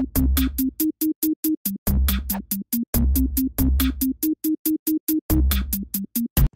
Thank you.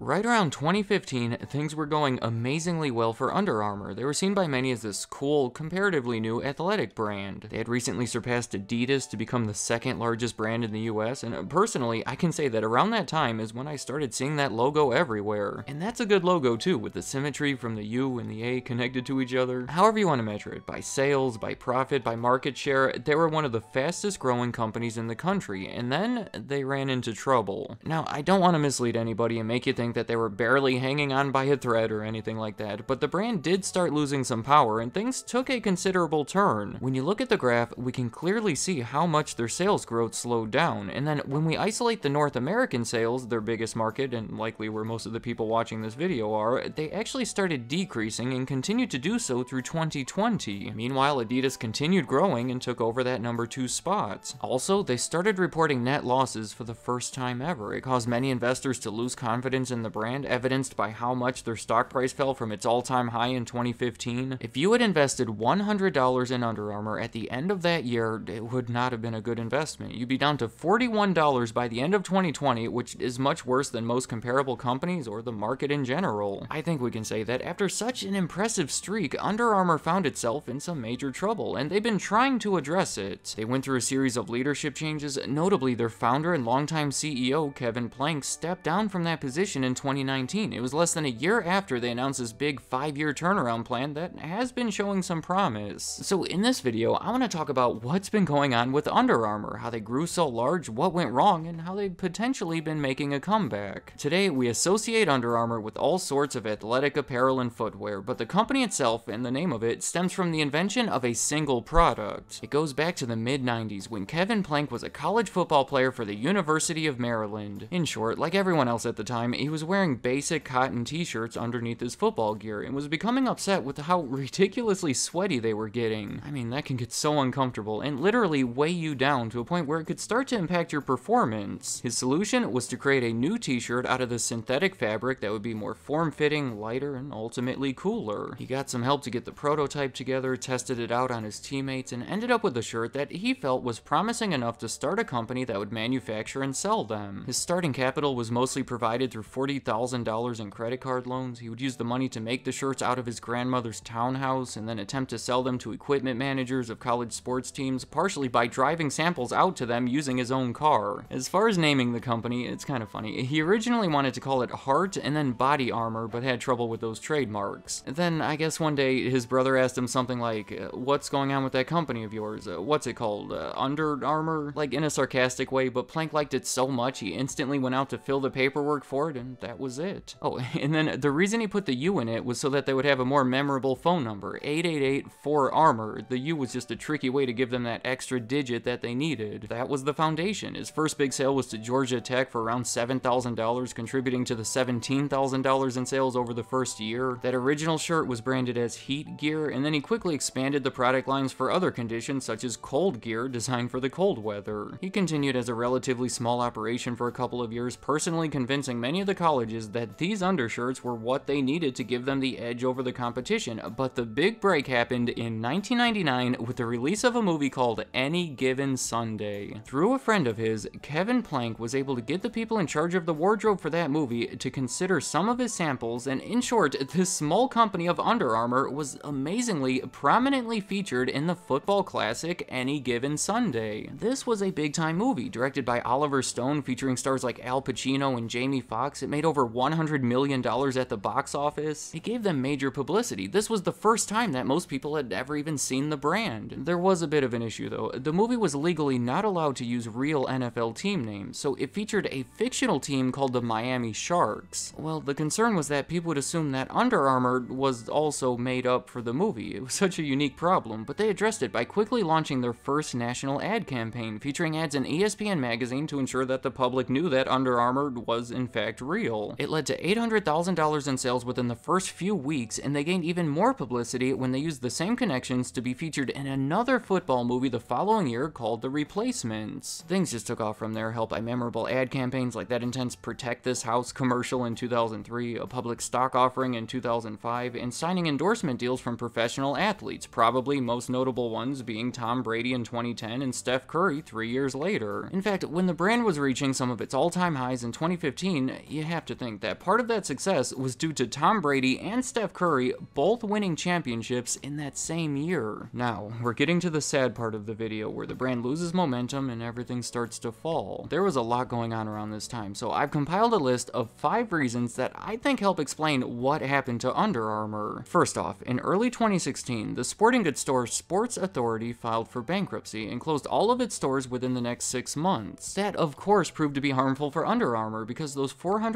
Right around 2015, things were going amazingly well for Under Armour. They were seen by many as this cool, comparatively new athletic brand. They had recently surpassed Adidas to become the second largest brand in the US, and uh, personally, I can say that around that time is when I started seeing that logo everywhere. And that's a good logo too, with the symmetry from the U and the A connected to each other. However you want to measure it, by sales, by profit, by market share, they were one of the fastest growing companies in the country, and then they ran into trouble. Now, I don't want to mislead anybody and make you think that they were barely hanging on by a thread or anything like that, but the brand did start losing some power and things took a considerable turn. When you look at the graph, we can clearly see how much their sales growth slowed down, and then when we isolate the North American sales, their biggest market, and likely where most of the people watching this video are, they actually started decreasing and continued to do so through 2020. Meanwhile, Adidas continued growing and took over that number two spot. Also, they started reporting net losses for the first time ever. It caused many investors to lose confidence in the brand, evidenced by how much their stock price fell from its all-time high in 2015. If you had invested $100 in Under Armour at the end of that year, it would not have been a good investment. You'd be down to $41 by the end of 2020, which is much worse than most comparable companies or the market in general. I think we can say that after such an impressive streak, Under Armour found itself in some major trouble, and they've been trying to address it. They went through a series of leadership changes, notably their founder and longtime CEO, Kevin Plank, stepped down from that position in 2019. It was less than a year after they announced this big five-year turnaround plan that has been showing some promise. So in this video, I want to talk about what's been going on with Under Armour, how they grew so large, what went wrong, and how they've potentially been making a comeback. Today, we associate Under Armour with all sorts of athletic apparel and footwear, but the company itself and the name of it stems from the invention of a single product. It goes back to the mid-90s when Kevin Plank was a college football player for the University of Maryland. In short, like everyone else at the time, he was wearing basic cotton t-shirts underneath his football gear and was becoming upset with how ridiculously sweaty they were getting. I mean, that can get so uncomfortable and literally weigh you down to a point where it could start to impact your performance. His solution was to create a new t-shirt out of the synthetic fabric that would be more form-fitting, lighter, and ultimately cooler. He got some help to get the prototype together, tested it out on his teammates, and ended up with a shirt that he felt was promising enough to start a company that would manufacture and sell them. His starting capital was mostly provided through 40 $1,000 in credit card loans. He would use the money to make the shirts out of his grandmother's townhouse and then attempt to sell them to equipment managers of college sports teams, partially by driving samples out to them using his own car. As far as naming the company, it's kind of funny. He originally wanted to call it Heart and then Body Armor, but had trouble with those trademarks. Then I guess one day his brother asked him something like, uh, What's going on with that company of yours? Uh, what's it called? Uh, Under Armour? Like in a sarcastic way, but Plank liked it so much he instantly went out to fill the paperwork for it, and that was it. Oh, and then the reason he put the U in it was so that they would have a more memorable phone number, 888-4-ARMOR. The U was just a tricky way to give them that extra digit that they needed. That was the foundation. His first big sale was to Georgia Tech for around $7,000, contributing to the $17,000 in sales over the first year. That original shirt was branded as Heat Gear, and then he quickly expanded the product lines for other conditions such as Cold Gear, designed for the cold weather. He continued as a relatively small operation for a couple of years, personally convincing many of the that these undershirts were what they needed to give them the edge over the competition, but the big break happened in 1999 with the release of a movie called Any Given Sunday. Through a friend of his, Kevin Plank was able to get the people in charge of the wardrobe for that movie to consider some of his samples, and in short, this small company of Under Armour was amazingly prominently featured in the football classic Any Given Sunday. This was a big time movie, directed by Oliver Stone, featuring stars like Al Pacino and Jamie Foxx. It made over over $100 million at the box office. It gave them major publicity. This was the first time that most people had ever even seen the brand. There was a bit of an issue though. The movie was legally not allowed to use real NFL team names, so it featured a fictional team called the Miami Sharks. Well, the concern was that people would assume that Under Armour was also made up for the movie. It was such a unique problem, but they addressed it by quickly launching their first national ad campaign, featuring ads in ESPN magazine to ensure that the public knew that Under Armour was in fact real It led to $800,000 in sales within the first few weeks, and they gained even more publicity when they used the same connections to be featured in another football movie the following year called The Replacements. Things just took off from there, helped by memorable ad campaigns like that intense Protect This House commercial in 2003, a public stock offering in 2005, and signing endorsement deals from professional athletes, probably most notable ones being Tom Brady in 2010 and Steph Curry three years later. In fact, when the brand was reaching some of its all-time highs in 2015, you have to think that part of that success was due to Tom Brady and Steph Curry both winning championships in that same year. Now, we're getting to the sad part of the video where the brand loses momentum and everything starts to fall. There was a lot going on around this time, so I've compiled a list of five reasons that I think help explain what happened to Under Armour. First off, in early 2016, the sporting goods store Sports Authority filed for bankruptcy and closed all of its stores within the next six months. That, of course, proved to be harmful for Under Armour because those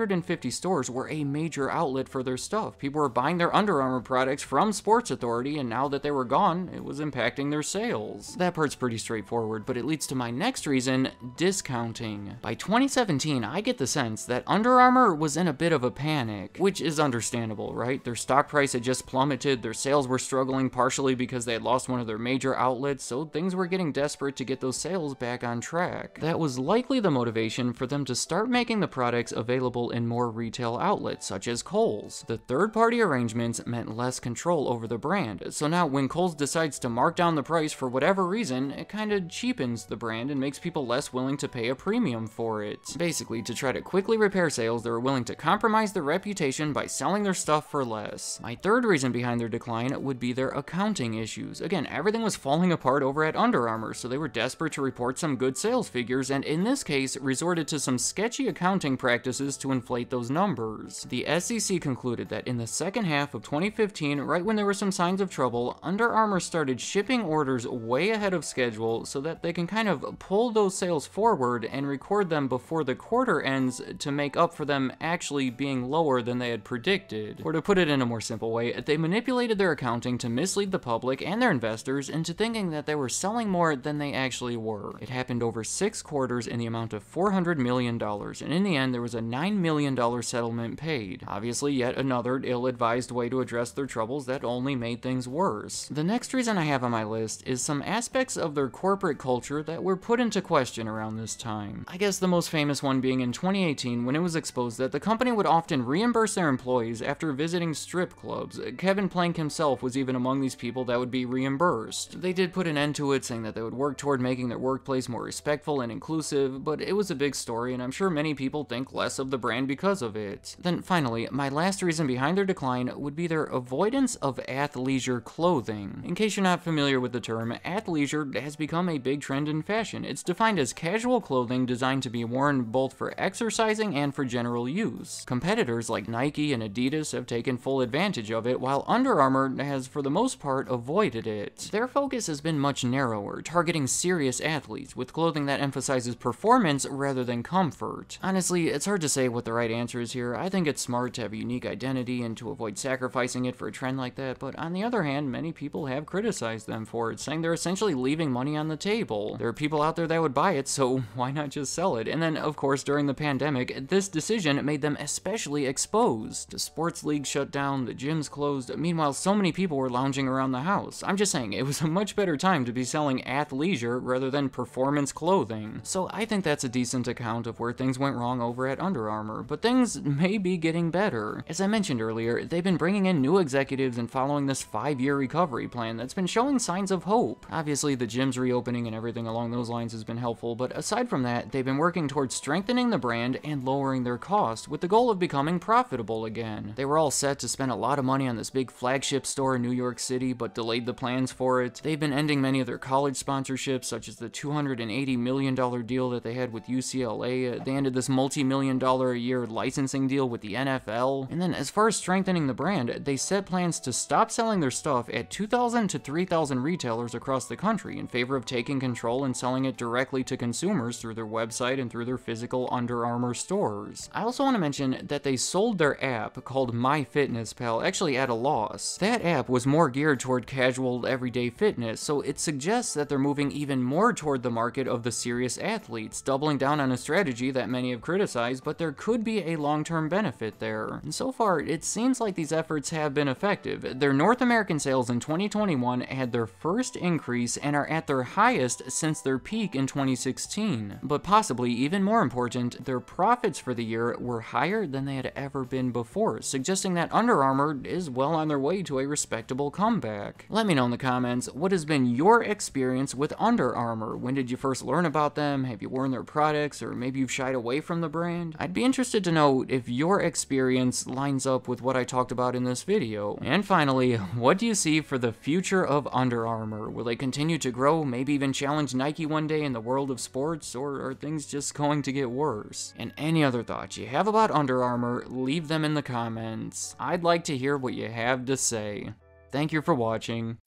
450 stores were a major outlet for their stuff. People were buying their Under Armour products from Sports Authority, and now that they were gone, it was impacting their sales. That part's pretty straightforward, but it leads to my next reason discounting. By 2017, I get the sense that Under Armour was in a bit of a panic, which is understandable, right? Their stock price had just plummeted, their sales were struggling partially because they had lost one of their major outlets, so things were getting desperate to get those sales back on track. That was likely the motivation for them to start making the products available in more retail outlets, such as Kohl's. The third-party arrangements meant less control over the brand, so now when Kohl's decides to mark down the price for whatever reason, it kinda cheapens the brand and makes people less willing to pay a premium for it. Basically, to try to quickly repair sales, they were willing to compromise their reputation by selling their stuff for less. My third reason behind their decline would be their accounting issues. Again, everything was falling apart over at Under Armour, so they were desperate to report some good sales figures, and in this case, resorted to some sketchy accounting practices to inflate those numbers. The SEC concluded that in the second half of 2015, right when there were some signs of trouble, Under Armour started shipping orders way ahead of schedule so that they can kind of pull those sales forward and record them before the quarter ends to make up for them actually being lower than they had predicted. Or to put it in a more simple way, they manipulated their accounting to mislead the public and their investors into thinking that they were selling more than they actually were. It happened over six quarters in the amount of $400 million, and in the end, there was a $9 million settlement paid. Obviously, yet another ill-advised way to address their troubles that only made things worse. The next reason I have on my list is some aspects of their corporate culture that were put into question around this time. I guess the most famous one being in 2018 when it was exposed that the company would often reimburse their employees after visiting strip clubs. Kevin Plank himself was even among these people that would be reimbursed. They did put an end to it, saying that they would work toward making their workplace more respectful and inclusive, but it was a big story, and I'm sure many people think less of the brand because of it. Then finally, my last reason behind their decline would be their avoidance of athleisure clothing. In case you're not familiar with the term, athleisure has become a big trend in fashion. It's defined as casual clothing designed to be worn both for exercising and for general use. Competitors like Nike and Adidas have taken full advantage of it, while Under Armour has for the most part avoided it. Their focus has been much narrower, targeting serious athletes with clothing that emphasizes performance rather than comfort. Honestly, it's hard to say what the right answer is here. I think it's smart to have a unique identity and to avoid sacrificing it for a trend like that, but on the other hand, many people have criticized them for it, saying they're essentially leaving money on the table. There are people out there that would buy it, so why not just sell it? And then, of course, during the pandemic, this decision made them especially exposed. The sports league shut down, the gyms closed, meanwhile, so many people were lounging around the house. I'm just saying, it was a much better time to be selling athleisure rather than performance clothing. So I think that's a decent account of where things went wrong over at Under Armour, but things may be getting better. As I mentioned earlier, they've been bringing in new executives and following this five-year recovery plan that's been showing signs of hope. Obviously, the gym's reopening and everything along those lines has been helpful, but aside from that, they've been working towards strengthening the brand and lowering their cost with the goal of becoming profitable again. They were all set to spend a lot of money on this big flagship store in New York City, but delayed the plans for it. They've been ending many of their college sponsorships, such as the $280 million deal that they had with UCLA. They ended this multi-million dollar a year licensing deal with the NFL. And then as far as strengthening the brand, they set plans to stop selling their stuff at 2,000 to 3,000 retailers across the country in favor of taking control and selling it directly to consumers through their website and through their physical Under Armour stores. I also want to mention that they sold their app called MyFitnessPal actually at a loss. That app was more geared toward casual everyday fitness, so it suggests that they're moving even more toward the market of the serious athletes, doubling down on a strategy that many have criticized, but there could could be a long-term benefit there. And so far, it seems like these efforts have been effective. Their North American sales in 2021 had their first increase and are at their highest since their peak in 2016. But possibly even more important, their profits for the year were higher than they had ever been before, suggesting that Under Armour is well on their way to a respectable comeback. Let me know in the comments, what has been your experience with Under Armour? When did you first learn about them? Have you worn their products, or maybe you've shied away from the brand? I'd be interested to know if your experience lines up with what I talked about in this video. And finally, what do you see for the future of Under Armour? Will they continue to grow, maybe even challenge Nike one day in the world of sports, or are things just going to get worse? And any other thoughts you have about Under Armour, leave them in the comments. I'd like to hear what you have to say. Thank you for watching.